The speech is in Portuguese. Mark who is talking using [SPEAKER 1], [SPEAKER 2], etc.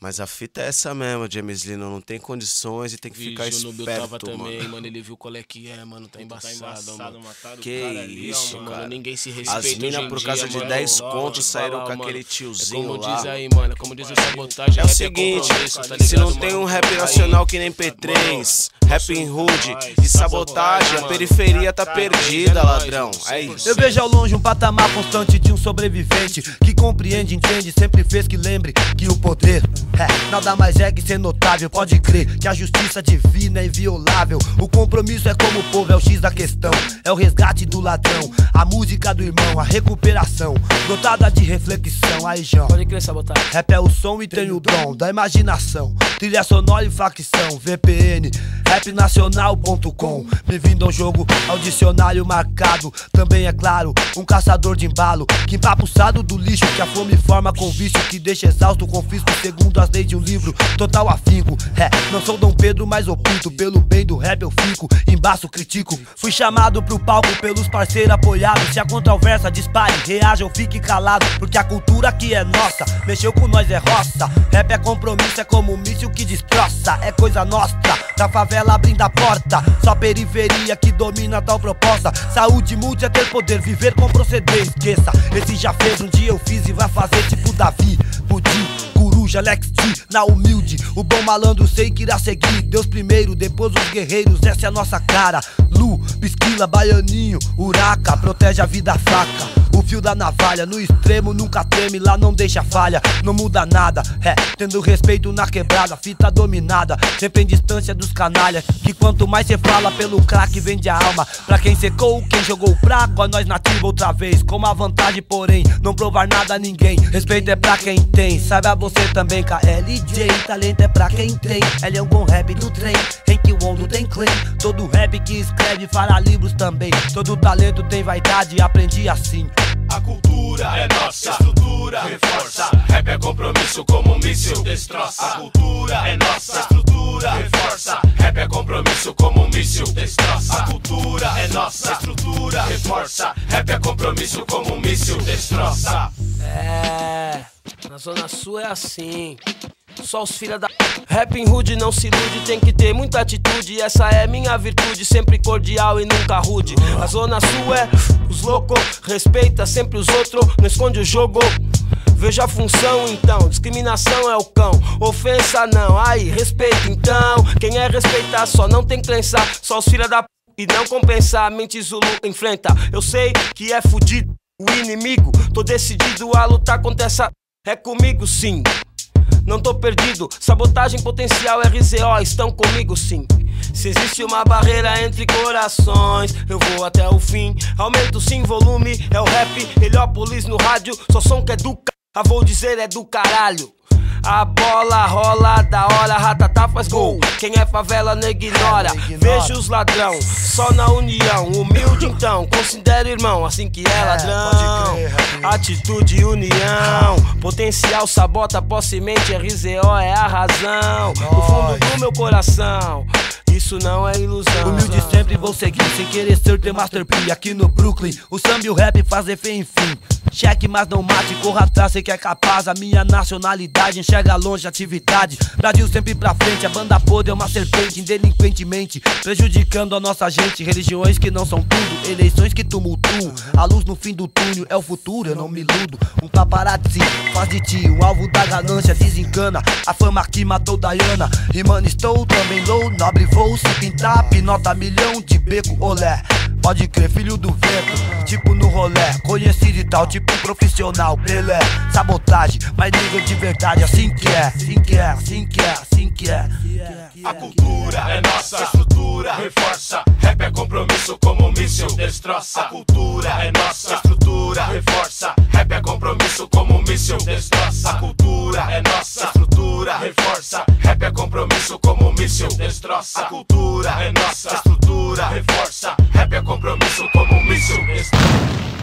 [SPEAKER 1] Mas a fita é essa mesmo, James Lino. Não tem condições e tem que ficar
[SPEAKER 2] Vixe, o Nubio
[SPEAKER 1] esperto,
[SPEAKER 2] tava
[SPEAKER 1] mano.
[SPEAKER 2] também, mano. Ele viu qual é que é, mano. Tá embaçado, mano.
[SPEAKER 3] mataram o
[SPEAKER 1] Que
[SPEAKER 3] cara ali,
[SPEAKER 1] isso,
[SPEAKER 2] Mano,
[SPEAKER 1] cara.
[SPEAKER 2] ninguém se respeita
[SPEAKER 1] As minas, por
[SPEAKER 2] dia,
[SPEAKER 1] causa de
[SPEAKER 2] mano.
[SPEAKER 1] 10
[SPEAKER 2] Ó,
[SPEAKER 1] contos, saíram com
[SPEAKER 2] mano.
[SPEAKER 1] aquele
[SPEAKER 2] É
[SPEAKER 1] tiozinho
[SPEAKER 2] como
[SPEAKER 1] lá.
[SPEAKER 2] diz aí, mano. Como diz o sabotagem,
[SPEAKER 1] É o
[SPEAKER 2] rap
[SPEAKER 1] seguinte,
[SPEAKER 2] tá
[SPEAKER 1] se não
[SPEAKER 2] ligado,
[SPEAKER 1] tem um
[SPEAKER 2] mano?
[SPEAKER 1] rap
[SPEAKER 2] Aí,
[SPEAKER 1] nacional que nem P3, rap em hood e sabotagem, a
[SPEAKER 2] mano.
[SPEAKER 1] periferia tá perdida,
[SPEAKER 2] é
[SPEAKER 1] ladrão.
[SPEAKER 2] mano,
[SPEAKER 1] É
[SPEAKER 2] 100%.
[SPEAKER 1] isso.
[SPEAKER 4] Eu vejo ao longe um patamar constante de um sobrevivente que compreende, entende, sempre fez que lembre que o poder é nada mais é que ser notável. Pode crer que a justiça divina é inviolável. O compromisso é como o povo, é o X da questão. É o resgate do ladrão, a música do irmão, a recuperação, dotada de reflexão. Aí, João.
[SPEAKER 2] Pode crer, sabotagem.
[SPEAKER 4] Rap é o som e tem o dom da imaginação. Trilha sonora e facção, VPN, rapnacional.com. Bem-vindo ao jogo, ao dicionário marcado. Também é claro, um caçador de embalo. Que empapuçado do lixo que a fome forma com vício. Que deixa exausto, confisco segundo as leis de um livro. Total afinco, é, não sou Dom Pedro, mas opinto. Pelo bem do rap eu fico, embaço critico. Fui chamado pro palco pelos parceiros apoiados. Se a controvérsia dispare, reaja ou fique calado. Porque a cultura aqui é nossa, mexeu com nós é roça. Rap é compromisso, é como um míssil que destroça. É coisa nossa, da favela abrindo a porta. Só periferia que domina tal proposta. Saúde multi é ter poder, viver com proceder. Esqueça, esse já fez, um dia eu fiz e vai fazer tipo Davi. Pudim, coruja, Lex T, na humilde. O bom malandro sei que irá seguir. Deus primeiro, depois os guerreiros, essa é a nossa cara. Lu, Pisquila, Baianinho, Uraca, protege a vida fraca. O fio da navalha, no extremo nunca treme, lá não deixa falha, não muda nada. É, tendo respeito na quebrada, fita dominada, sempre em distância dos canalhas. Que quanto mais cê fala pelo crack, vende a alma. Pra quem secou, quem jogou fraco, a nós nativa outra vez. Com uma vantagem, porém, não provar nada a ninguém. Respeito é pra quem tem, saiba você também, KLJ. Talento é pra quem tem, ele é um bom rap do trem. Em que o mundo tem claim, todo rap que escreve fará livros também. Todo talento tem vaidade, aprendi assim.
[SPEAKER 5] A cultura é nossa, estrutura reforça. Rap é compromisso como um míssil destroça. A cultura é nossa, estrutura reforça. Rap é compromisso como um míssil destroça. A cultura é nossa, estrutura reforça. Rap é compromisso como um míssil destroça.
[SPEAKER 2] É, na Zona Sul é assim. Só os filha da. Rap em rude não se ilude, tem que ter muita atitude. Essa é minha virtude, sempre cordial e nunca rude. A Zona Sul é os loucos, respeita sempre os outros, não esconde o jogo. Veja a função então, discriminação é o cão, ofensa não, aí respeita então. Quem é respeitar só não tem crença, só os filha da p e não compensar. Mente Zulu enfrenta, eu sei que é fudido o inimigo, tô decidido a lutar contra essa. É comigo sim. Não tô perdido, sabotagem potencial RZO estão comigo sim. Se existe uma barreira entre corações, eu vou até o fim. Aumento sim volume, é o rap, Heliópolis no rádio, só som que é do ca... Ah, vou dizer é do caralho. A bola rola da hora, ratatá faz gol. Quem é favela não ignora. Vejo os ladrão, só na união. Humilde então, considero irmão, assim que é ladrão. Atitude união. Potencial sabota, posse mente, RZO é a razão. No fundo do meu coração, isso não é ilusão.
[SPEAKER 4] Humilde sempre vou seguir, sem querer ser The Master P aqui no Brooklyn. O samba e o rap fazem fé enfim. Cheque, mas não mate, corra atrás, sei que é capaz. A minha nacionalidade enxerga longe a atividade. Brasil sempre pra frente, a banda podre é uma serpente, indelinquentemente, prejudicando a nossa gente. Religiões que não são tudo, eleições que tumultuam. A luz no fim do túnel é o futuro, eu não me iludo. Um paparazzi faz de ti um alvo da ganância, desencana. A fama que matou Diana. E mano, estou também low, nobre voo. Se pintar, pinota milhão de beco, olé. Pode crer, filho do vento, tipo no rolé. Conhecido e tal, tipo profissional, Pelé. Sabotagem, mas nível de verdade, assim que é, assim que é, assim que é, assim que é.
[SPEAKER 5] A cultura é nossa, estrutura reforça. Rap é compromisso como um míssil destroça. A cultura é nossa, estrutura reforça. Rap é compromisso como um míssil destroça. A cultura é nossa, estrutura reforça. Rap é compromisso como um míssil destroça. A cultura é nossa, estrutura reforça. Rap é compromisso como um míssil destroça.